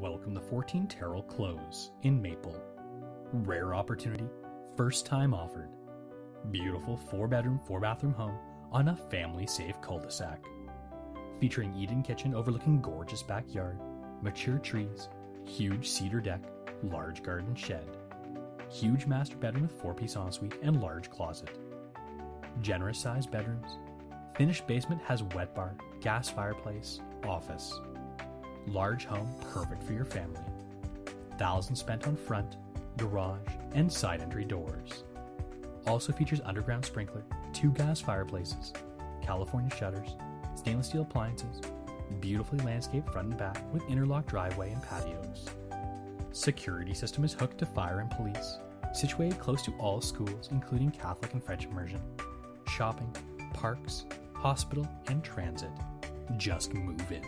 Welcome to 14 Tarrell Close in Maple. Rare opportunity, first time offered. Beautiful 4 bedroom, 4 bathroom home on a family safe cul de sac. Featuring eat-in kitchen overlooking gorgeous backyard, mature trees, huge cedar deck, large garden shed. Huge master bedroom with 4 piece ensuite and large closet. Generous sized bedrooms. Finished basement has wet bar, gas fireplace, office. Large home perfect for your family. Thousands spent on front, garage, and side entry doors. Also features underground sprinkler, two gas fireplaces, California shutters, stainless steel appliances, beautifully landscaped front and back with interlock driveway and patios. Security system is hooked to fire and police, situated close to all schools, including Catholic and French immersion, shopping, parks, hospital, and transit. Just move in.